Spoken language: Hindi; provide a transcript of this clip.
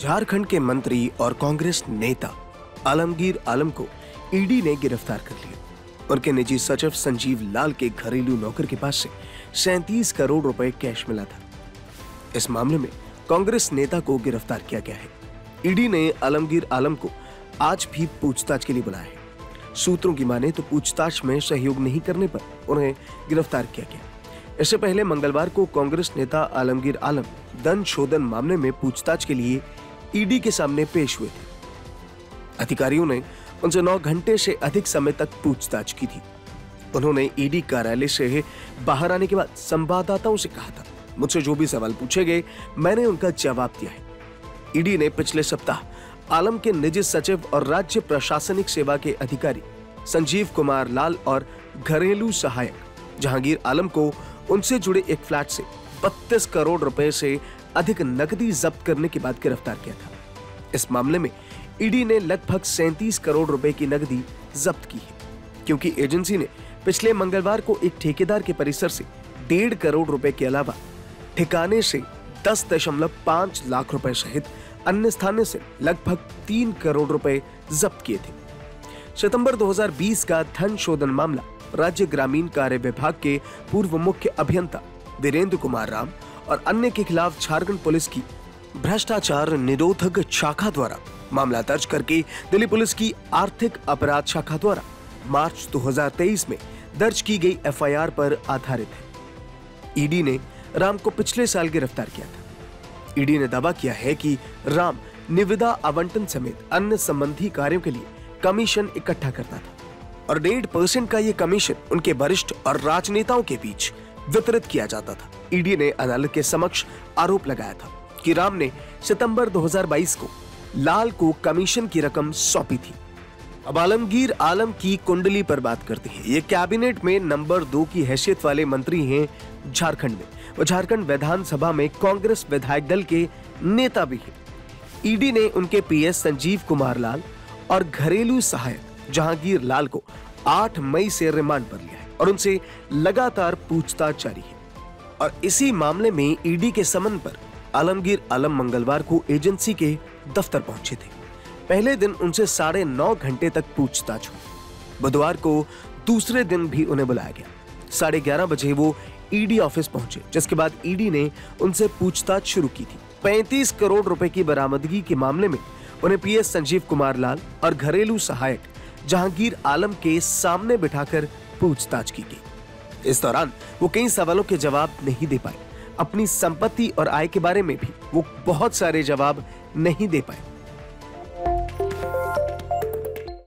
झारखंड के मंत्री और कांग्रेस नेता आलमगीर आलम को ईडी ने गिरफ़्तार कर लिया। उनके निजी सचिव संजीव लाल के घरेलू नौकर के पास से सैंतीस करोड़ रुपए कैश मिला था। इस मामले में कांग्रेस नेता को गिरफ़्तार किया गया है। ईडी ने आलमगीर आलम को आज भी पूछताछ के लिए बुलाया है। सूत्रों की माने तो पूछताछ में सहयोग नहीं करने पर उन्हें गिरफ़्तार किया गया। इससे पहले मंगलवार को कांग्रेस नेता आलमगीर आलम धन शोधन मामले में पूछताछ के लिए ईडी के सामने पेश हुए थे। अधिकारियों ने उनसे नौ घंटे से अधिक समय तक पूछताछ की थी। उन्होंने ईडी कार्यालय से बाहर आने के बाद संवाददाताओं से कहा था, मुझसे जो भी सवाल पूछे गए, मैंने उनका जवाब दिया है। ईडी ने पिछले सप्ताह आलम के निजी सचिव और राज्य प्रशासनिक सेवा के अधिकारी संजीव कुमार लाल और घरेलू सहायक जहांगीर आलम को उनसे जुड़े एक फ्लैट से 32 करोड़ रुपए से अधिक नकदी जब्त करने के बाद गिरफ़्तार किया था। इस मामले में ईडी ने लगभग 37 करोड़ रुपए की नकदी जब्त की है, क्योंकि एजेंसी ने पिछले मंगलवार को एक ठेकेदार के परिसर से डेढ़ करोड़ रुपए के अलावा ठिकाने से दस दशमलव पाँच लाख रुपए सहित अन्य स्थानों से लगभग तीन करोड़ रुपए जब्त किए थे। सितंबर 2020 का धन शोधन मामला राज्य ग्रामीण कार्य विभाग के पूर्व मुख्य अभियंता वीरेंद्र कुमार राम और अन्य के खिलाफ झारखंड पुलिस की भ्रष्टाचार निरोधक शाखा द्वारा मामला दर्ज करके दिल्ली पुलिस की आर्थिक अपराध शाखा द्वारा मार्च 2023 में दर्ज की गई एफआईआर पर आधारित है। ईडी ने राम को पिछले साल गिरफ़्तार किया था। ईडी ने दावा किया है कि राम निविदा आवंटन समेत अन्य संबंधी कार्यों के लिए कमीशन इकट्ठा करता था। और डेढ़ परसेंट का ये कमीशन उनके वरिष्ठ और राजनेताओं के बीच वितरित किया जाता था। ईडी ने अदालत के समक्ष आरोप लगाया था कि राम ने सितंबर 2022 को लाल को कमीशन की रकम सौंपी थी। अब आलमगीर आलम की कुंडली पर बात करते हैं। ये कैबिनेट में नंबर दो की हैसियत वाले मंत्री हैं झारखंड में। वो झारखंड विधानसभा में कांग्रेस विधायक दल के नेता भी हैं। ईडी ने उनके पीएस संजीव कुमार लाल और घरेलू सहायक जहांगीर लाल को 8 मई से रिमांड पर लिया है और उनसे लगातार पूछताछ जारी है। और इसी मामले में ईडी के समन पर आलमगीर आलम मंगलवार को एजेंसी के दफ्तर पहुँचे थे। पहले दिन उनसे साढ़े नौ घंटे तक पूछताछ हुई। बुधवार को दूसरे दिन भी उन्हें बुलाया गया। साढ़े ग्यारह बजे वो ईडी ऑफ़िस पहुँचे, जिसके बाद ईडी ने उनसे पूछताछ शुरू की थी। 35 करोड़ रुपए की बरामदगी के मामले में उन्हें पीएस संजीव कुमार लाल और घरेलू सहायक जहांगीर आलम के सामने बिठाकर पूछताछ की गई। इस दौरान वो कई सवालों के जवाब नहीं दे पाए। अपनी संपत्ति और आय के बारे में भी वो बहुत सारे जवाब नहीं दे पाए।